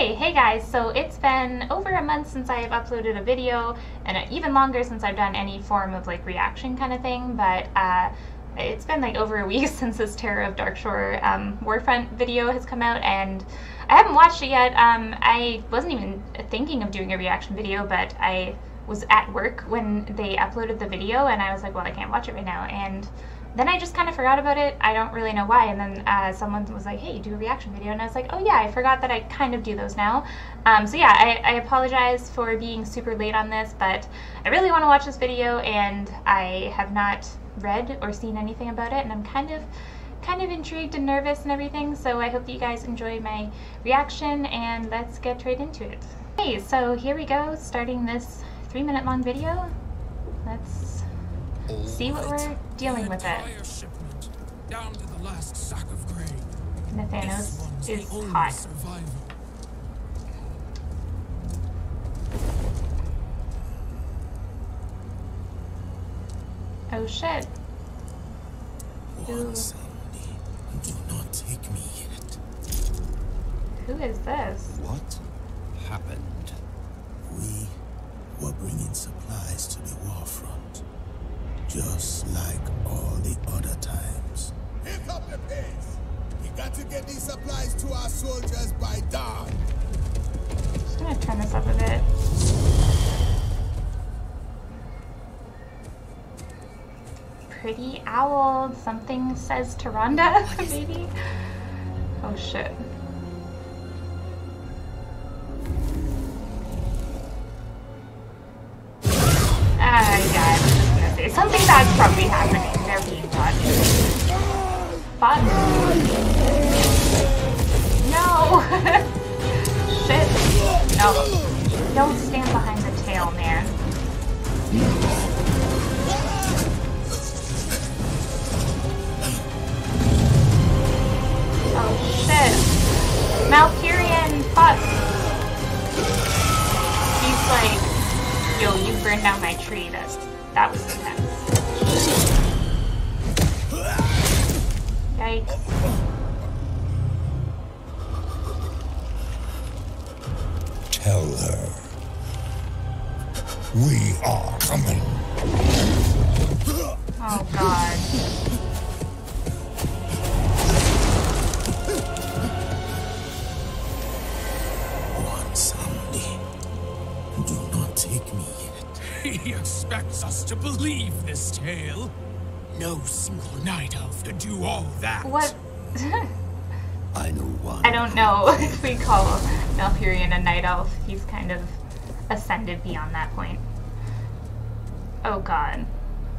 Hey, hey guys, so it's been over a month since I've uploaded a video and even longer since I've done any form of like reaction kind of thing, but uh, it's been like over a week since this Terror of Darkshore um, Warfront video has come out and I haven't watched it yet. Um, I wasn't even thinking of doing a reaction video, but I was at work when they uploaded the video and I was like, well, I can't watch it right now. And then I just kind of forgot about it. I don't really know why. And then uh, someone was like, hey, do a reaction video. And I was like, oh yeah, I forgot that I kind of do those now. Um, so yeah, I, I, apologize for being super late on this, but I really want to watch this video and I have not read or seen anything about it. And I'm kind of kind of intrigued and nervous and everything. So I hope that you guys enjoy my reaction and let's get right into it. Okay, so here we go, starting this three minute long video. Let's see what we're dealing with it. Down to the last sack of grain. Nathanos is hot. Oh shit. Who? Do not take me yet. Who is this? What happened? We were bringing supplies to the war front. Just like all the other times. Pick up the pace! We got to get these supplies to our soldiers by dawn. Just gonna turn this up a bit. Pretty owl. Something says Tyrande, maybe? Oh shit. Something bad's probably happening. They're being watched. But... No! Shit. No. Don't stand behind the tail, man. Oh shit. Malfurion, fuck. He's like, yo, you burned down my tree. That's that was intense. Yikes. Tell her. We are coming. Oh god. Do not take me yet. He expects us to believe this tale. No single night elf could do all that. What? I know one. I don't know if we call Malfurion a night elf. He's kind of ascended beyond that point. Oh god.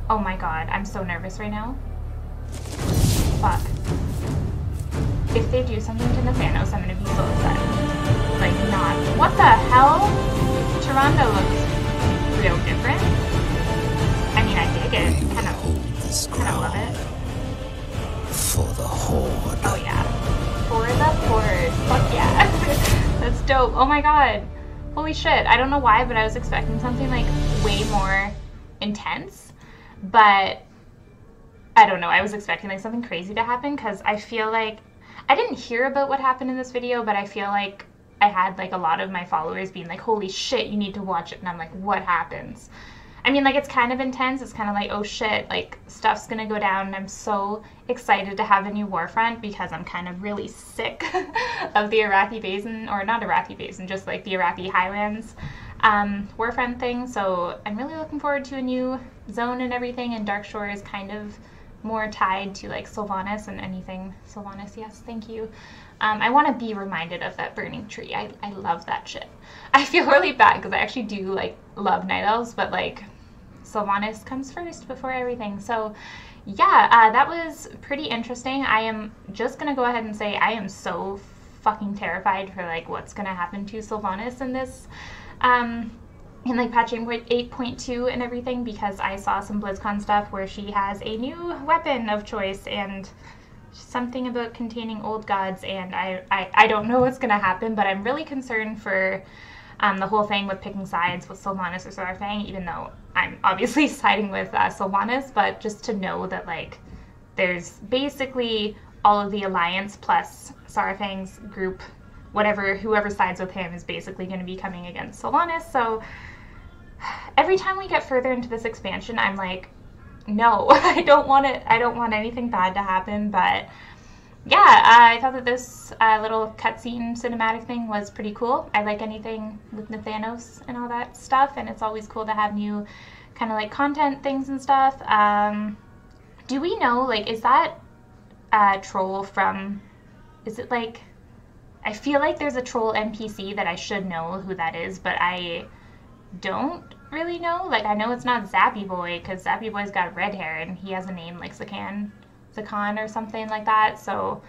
Oh my god, I'm so nervous right now. Fuck. If they do something to Nathanos, I'm gonna be so upset. Like, not. What the hell? Tyrande looks Oh my god. Holy shit. I don't know why, but I was expecting something like way more intense. But I don't know. I was expecting like something crazy to happen because I feel like I didn't hear about what happened in this video, but I feel like I had like a lot of my followers being like, holy shit, you need to watch it. And I'm like, what happens? I mean, like, it's kind of intense. It's kind of like, oh shit, like, stuff's gonna go down. And I'm so excited to have a new Warfront because I'm kind of really sick of the Arathi Basin, or not Arathi Basin, just like the Arathi Highlands um, Warfront thing. So I'm really looking forward to a new zone and everything. And Darkshore is kind of more tied to like Sylvanas and anything. Sylvanas, yes, thank you. Um, I want to be reminded of that burning tree. I, I love that shit. I feel really bad because I actually do like love night elves, but like Sylvanas comes first before everything. So yeah, uh, that was pretty interesting. I am just gonna go ahead and say I am so fucking terrified for like what's gonna happen to Sylvanas in this. Um, in like patch 8.2 and everything because I saw some BlizzCon stuff where she has a new weapon of choice and something about containing old gods, and I, I, I don't know what's going to happen, but I'm really concerned for um, the whole thing with picking sides with Sylvanas or Saurfang, even though I'm obviously siding with uh, Sylvanas, but just to know that, like, there's basically all of the Alliance plus Saurfang's group whatever whoever sides with him is basically going to be coming against Sylvanas. So every time we get further into this expansion, I'm like, no, I don't want it. I don't want anything bad to happen. But yeah, I thought that this uh, little cutscene cinematic thing was pretty cool. I like anything with Nathanos and all that stuff, and it's always cool to have new kind of like content things and stuff. Um, do we know like is that a troll from? Is it like? I feel like there's a troll NPC that I should know who that is, but I don't really know. Like I know it's not Zappy Boy because Zappy Boy's got red hair and he has a name like Zakan, con or something like that. So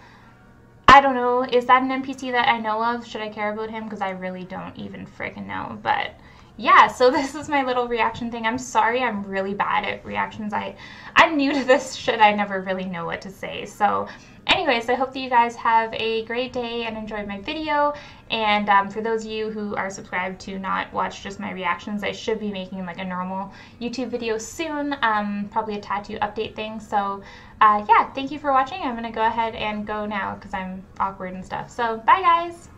I don't know. Is that an NPC that I know of? Should I care about him? Because I really don't even freaking know. But yeah, so this is my little reaction thing. I'm sorry, I'm really bad at reactions. I I'm new to this shit. I never really know what to say. So anyways, I hope that you guys have a great day and enjoyed my video. And um, for those of you who are subscribed to not watch just my reactions, I should be making like a normal YouTube video soon, um, probably a tattoo update thing. So uh, yeah, thank you for watching. I'm going to go ahead and go now because I'm awkward and stuff. So bye guys!